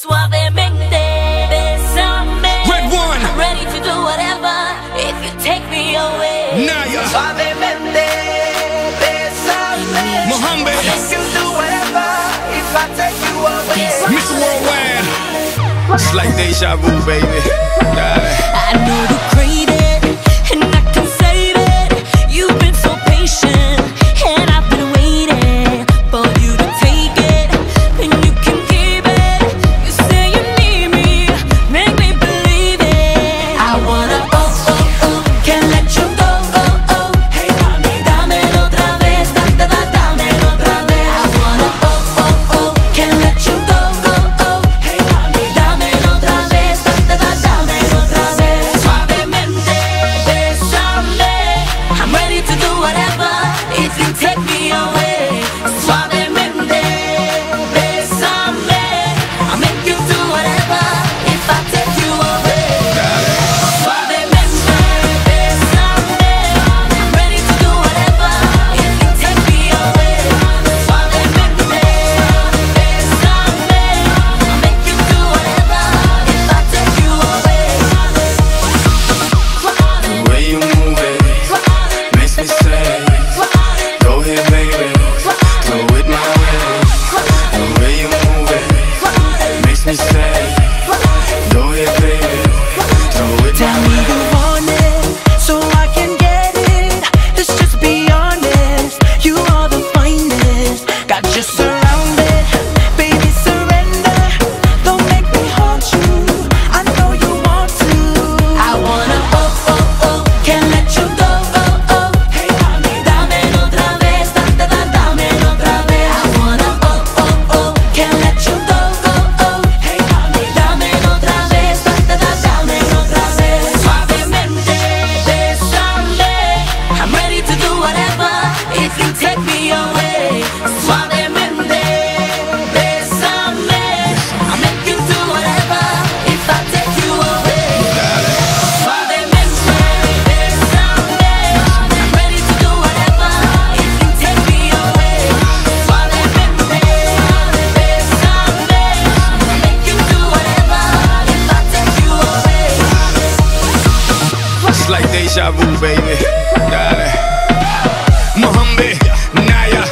Suavemente, besame. RedOne. I'm ready to do whatever if you take me away. Nayer. Suavemente, besame. Mohombi. You do whatever if I take you away. Mr. Worldwide. It's like deja vu, baby. I know the greatest. said deja vu, baby. Dale. Mohombi, Nayer,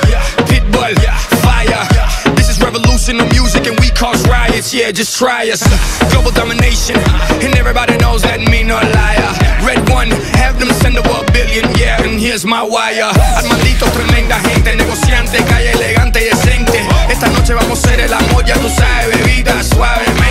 Pitbull, Fire. This is revolutionary music and we cause riots. Yeah, just try us. Global domination, and everybody knows that me no liar. RedOne, have them send over a billion. Yeah, and here's my wire. Al tremenda gente, negociante, calle elegante y decente. Esta noche vamos a ser el amor, ya tú sabes, bebida suavemente.